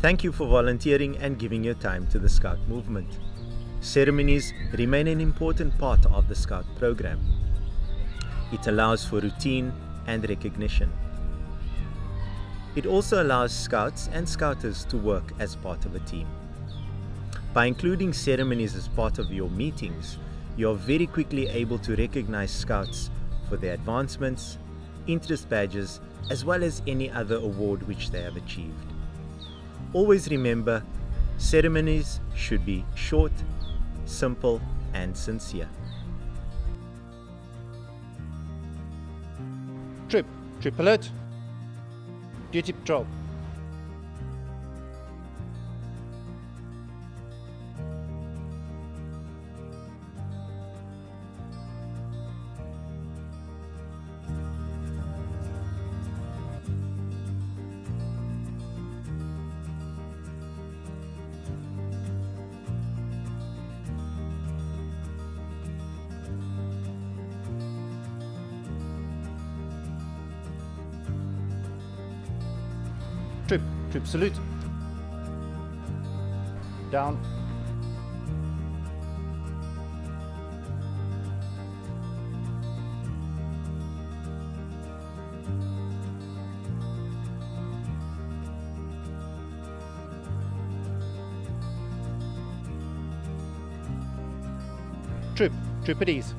Thank you for volunteering and giving your time to the Scout movement. Ceremonies remain an important part of the Scout program. It allows for routine and recognition. It also allows Scouts and Scouters to work as part of a team. By including ceremonies as part of your meetings, you are very quickly able to recognize Scouts for their advancements, interest badges, as well as any other award which they have achieved. Always remember, ceremonies should be short, simple and sincere. Troop, troop alert. Duty patrol. Troop, troop salute. Down. Troop, troop at ease.